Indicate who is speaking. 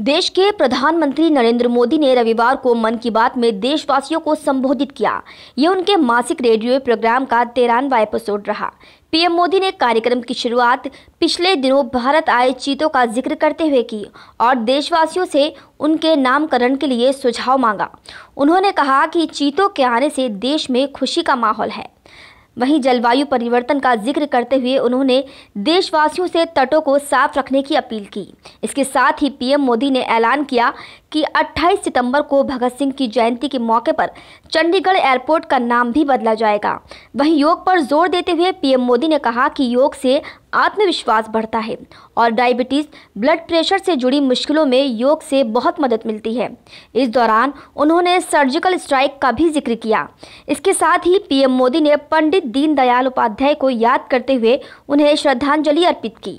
Speaker 1: देश के प्रधानमंत्री नरेंद्र मोदी ने रविवार को मन की बात में देशवासियों को संबोधित किया। ये उनके मासिक रेडियो प्रोग्राम का तेरानवा एपिसोड रहा। पीएम मोदी ने कार्यक्रम की शुरुआत पिछले दिनों भारत आए चीतों का ज़िक्र करते हुए की और देशवासियों से उनके नामकरण के लिए सुझाव मांगा। उन्होंने कहा कि चीतों के आने से देश में खुशी का माहौल है। वहीं जलवायु परिवर्तन का ज़िक्र करते हुए उन्होंने देशवासियों से तटों को साफ़ रखने की अपील की। इसके साथ ही पीएम मोदी ने ऐलान किया कि 28 सितंबर को भगत सिंह की जयंती के मौके पर चंडीगढ़ एयरपोर्ट का नाम भी बदला जाएगा। वहीं योग पर ज़ोर देते हुए पीएम मोदी ने कहा कि योग से आत्मविश्वास बढ़ता है और डायबिटीज़, ब्लड प्रेशर से जुड़ी मुश्किलों में योग से बहुत मदद मिलती है। इस दौरान उन्होंने सर्जिकल स्ट्राइक का भी ज़िक्र किया। इसके साथ ही पीएम मोदी ने पंडित दीनदयाल उपाध्याय को याद करते हुए उन्हें श्रद्धांजलि अर्पित की।